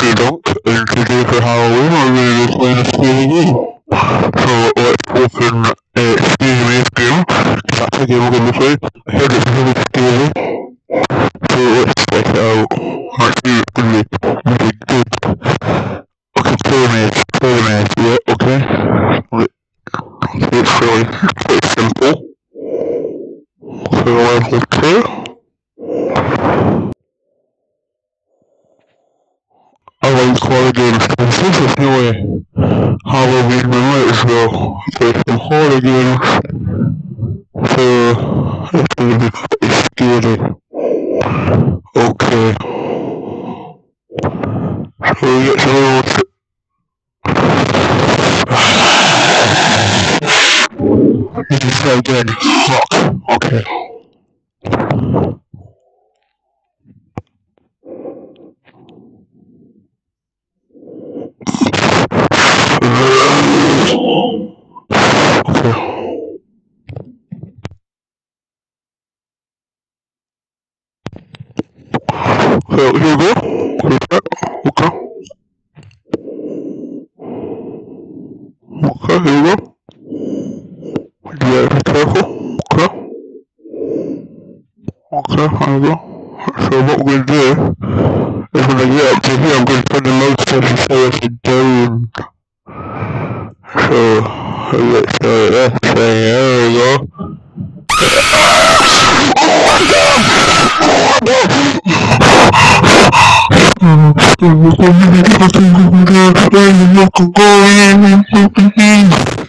Tree Dunk, and today for Halloween we're going to be playing a scary game. So let's open uh, Scary Maze game. That's the game we're be playing. I heard it's really scary. So let's check it out. Actually, it's to be really good. Okay, play maze, play maze, yeah, okay. It's really quite simple. So level 2. I like horror And since it's nearly Halloween, as well play some horror games. So it's gonna be scary. Okay. So we get some little t- This is so good. Fuck. Okay. So here we go. Okay. Okay, here we go. Gotta be careful. Okay. Okay, here we go. So what we're gonna do is when I get up to here, I'm gonna turn the mouse to say down. So let's go this thing. There we go. Oh my god! Oh my god. Thank you.